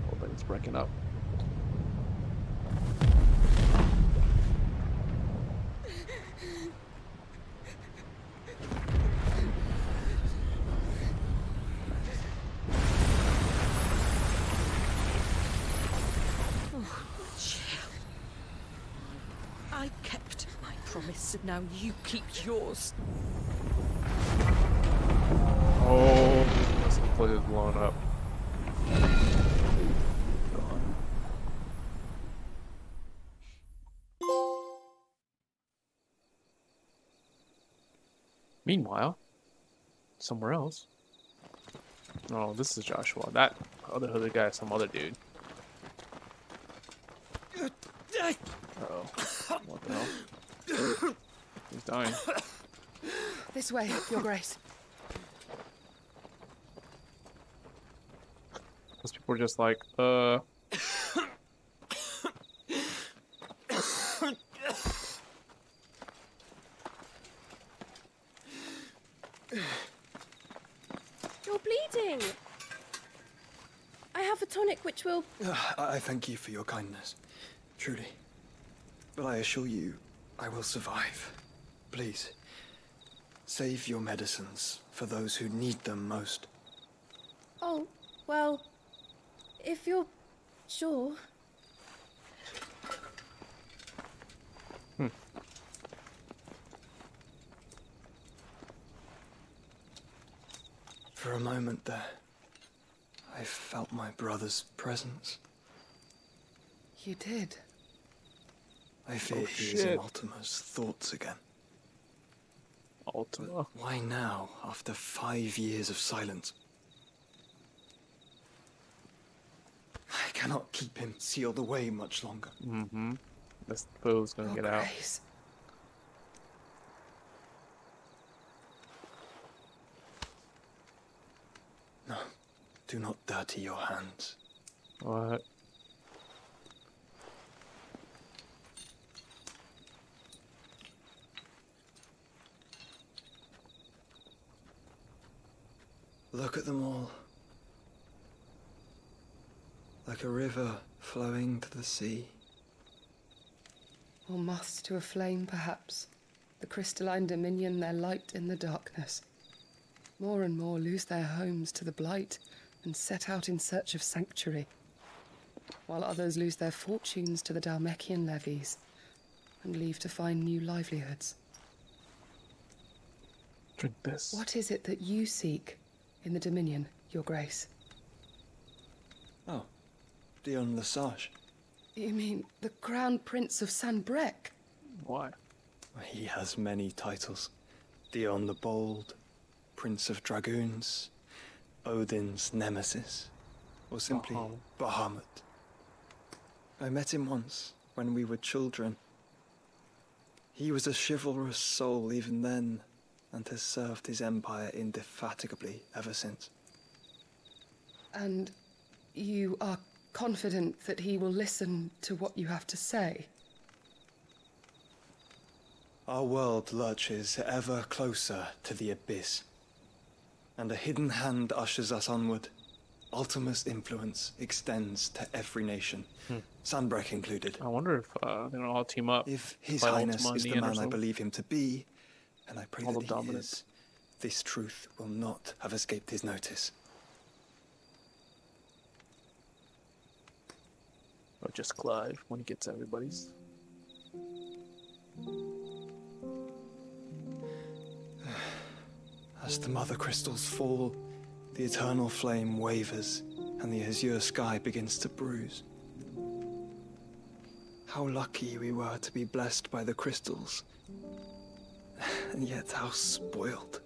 Oh, but it's breaking up. I kept my promise, and now you keep yours. Oh, this place is blown up. Meanwhile, somewhere else. Oh, this is Joshua. That other other guy is some other dude. Uh oh. What the hell? He's dying. This way, Your Grace. Those people are just like, uh. You're bleeding. I have a tonic which will. Uh, I I thank you for your kindness, truly. But I assure you, I will survive. Please, save your medicines for those who need them most. Oh, well, if you're sure. Hmm. For a moment there, I felt my brother's presence. You did. I fear Oh, he is in shit. Ultima's thoughts again. Ultima. Why now, after five years of silence? I cannot keep him sealed away much longer. Mm-hmm. This fool's gonna get out. No, do not dirty your hands. What? Look at them all. Like a river flowing to the sea. Or moths to a flame, perhaps. The crystalline dominion their light in the darkness. More and more lose their homes to the blight and set out in search of sanctuary, while others lose their fortunes to the Dhalmekian levies and leave to find new livelihoods. Drink this. What is it that you seek in the Dominion, Your Grace? Oh, Dion Lesage. You mean the Crown Prince of Sanbreque? Why? He has many titles Dion the Bold, Prince of Dragoons, Odin's Nemesis, or simply Bahamut. Bahamut. I met him once when we were children. He was a chivalrous soul even then, and has served his empire indefatigably ever since. And you are confident that he will listen to what you have to say? Our world lurches ever closer to the abyss, and a hidden hand ushers us onward. Ultima's influence extends to every nation, Hmm. Sanbreque included. I wonder if uh, they're gonna all team up. If His Highness Ultima is the man I believe him to be, and I pray All that he dominant. is, this truth will not have escaped his notice. Or just Clive when he gets everybody's. As the mother crystals fall, the eternal flame wavers, and the azure sky begins to bruise. How lucky we were to be blessed by the crystals, and yet how spoiled.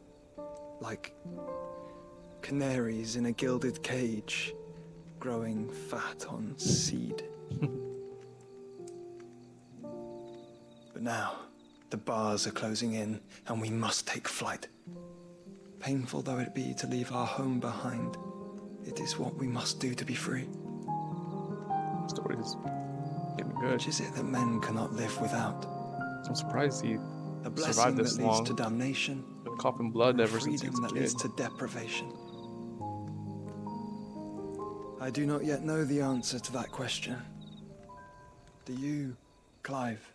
Like canaries in a gilded cage, growing fat on seed. but now, the bars are closing in, and we must take flight. Painful though it be to leave our home behind, it is what we must do to be free. Story's getting good. Which is it that men cannot live without? I'm surprised he A blessing survived that this leads long. to damnation, Been coughing blood and ever since he freedom was a that leads kid. to deprivation. I do not yet know the answer to that question. Do you, Clive?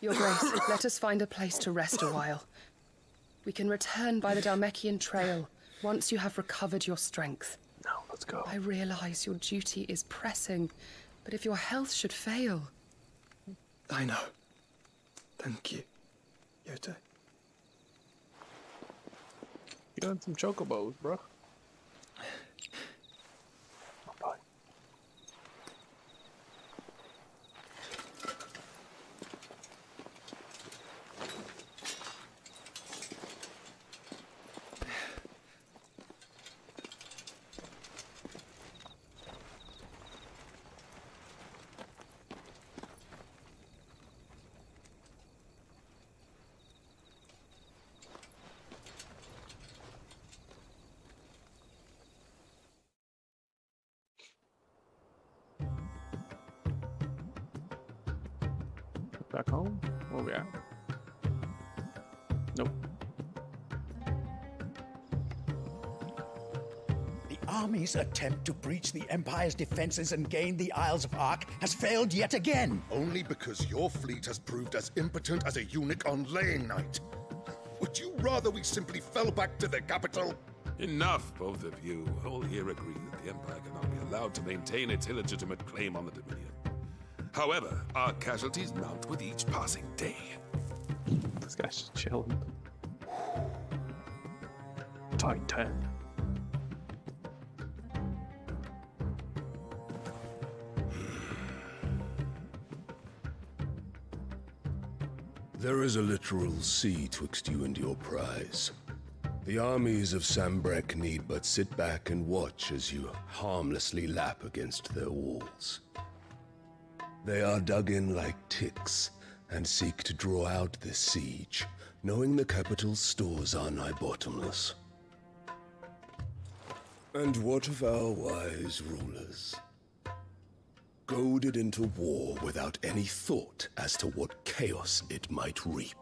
Your Grace, let us find a place to rest a while. We can return by the Dhalmekian trail once you have recovered your strength. No, let's go. I realize your duty is pressing, but if your health should fail. I know. Thank you, Jote. You got some chocobos, bro. Army's attempt to breach the Empire's defenses and gain the Isles of Ark has failed yet again. Only because your fleet has proved as impotent as a eunuch on laying night. Would you rather we simply fell back to the capital? Enough, both of you. All here agree that the Empire cannot be allowed to maintain its illegitimate claim on the Dominion. However, our casualties mount with each passing day. This guy's just chilling. Titan. There is a literal sea twixt you and your prize. The armies of Sanbreque need but sit back and watch as you harmlessly lap against their walls. They are dug in like ticks and seek to draw out this siege, knowing the capital's stores are nigh bottomless. And what of our wise rulers? Goaded into war without any thought as to what chaos it might reap.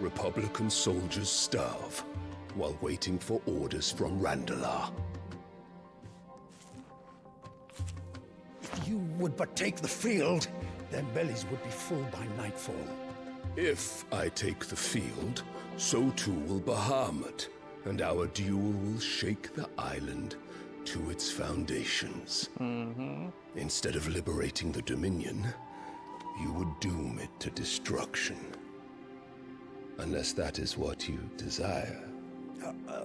Republican soldiers starve while waiting for orders from Randalar. If you would but take the field, their bellies would be full by nightfall. If I take the field, so too will Bahamut, and our duel will shake the island to its foundations. Mm-hmm. Instead of liberating the Dominion, you would doom it to destruction. Unless that is what you desire. Uh, uh,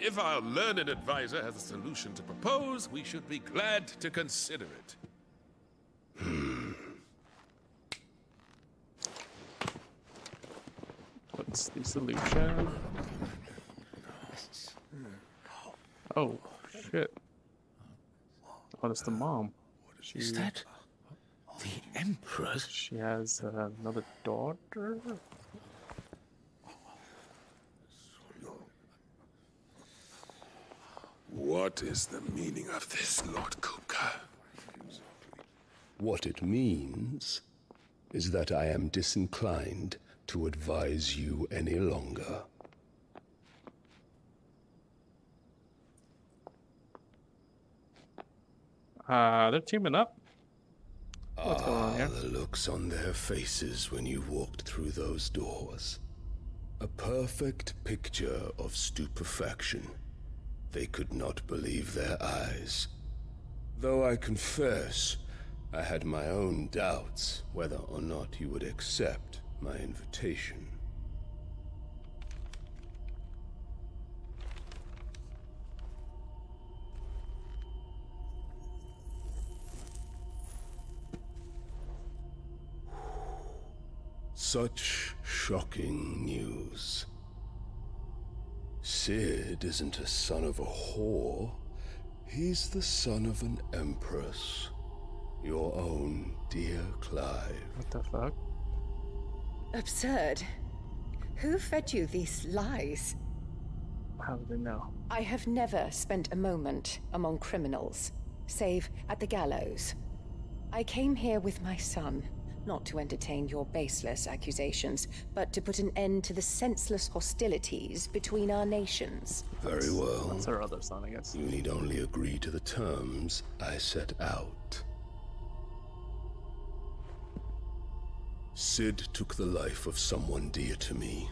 if our learned advisor has a solution to propose, we should be glad to consider it. Hmm. What's the solution? Oh, shit. Oh, that's the mom. She, Is that the Empress? She has uh, another daughter? What is the meaning of this, Lord Kupka? What it means is that I am disinclined to advise you any longer. Uh, they're teaming up. What's ah, going on here? the looks on their faces when you walked through those doors. A perfect picture of stupefaction. They could not believe their eyes. Though I confess, I had my own doubts whether or not you would accept my invitation. Such shocking news. Cid isn't a son of a whore. He's the son of an empress. Your own dear Clive. What the fuck? Absurd. Who fed you these lies? How do they know? I have never spent a moment among criminals, save at the gallows. I came here with my son, not to entertain your baseless accusations, but to put an end to the senseless hostilities between our nations. Very well. That's her other son, I guess. You need only agree to the terms I set out. Cid took the life of someone dear to me.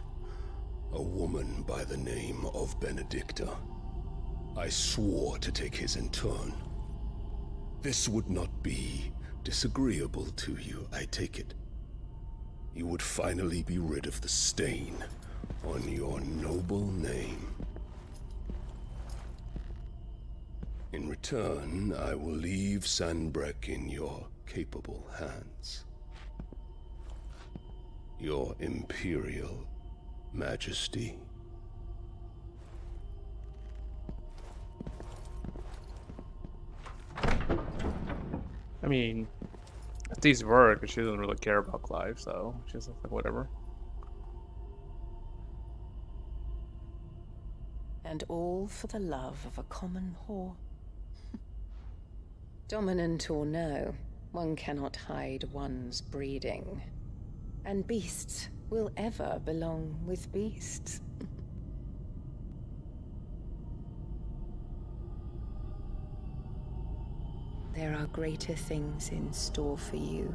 A woman by the name of Benedicta. I swore to take his in turn. This would not be disagreeable to you, I take it. You would finally be rid of the stain on your noble name. In return, I will leave Sanbreque in your capable hands. Your Imperial Majesty. I mean, if these work, she doesn't really care about Clive, so she's like, whatever. And all for the love of a common whore. Dominant or no, one cannot hide one's breeding. And beasts will ever belong with beasts. there are greater things in store for you,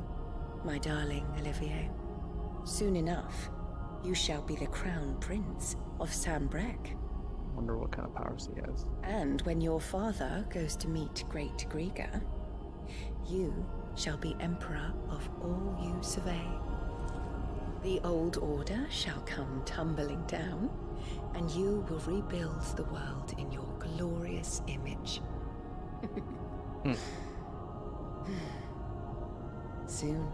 my darling Olivier. Soon enough, you shall be the crown prince of Sanbreque. Wonder what kind of powers he has. And when your father goes to meet Great Griga, you shall be emperor of all you survey. The old order shall come tumbling down, and you will rebuild the world in your glorious image. Hmm. Soon.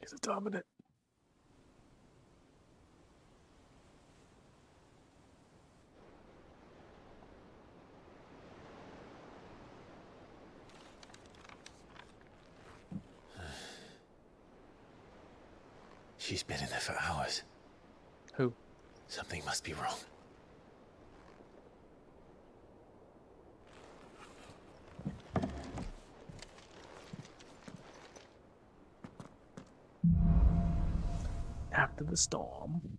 He's a dominant. She's been in there for hours. Who? Something must be wrong. After the storm.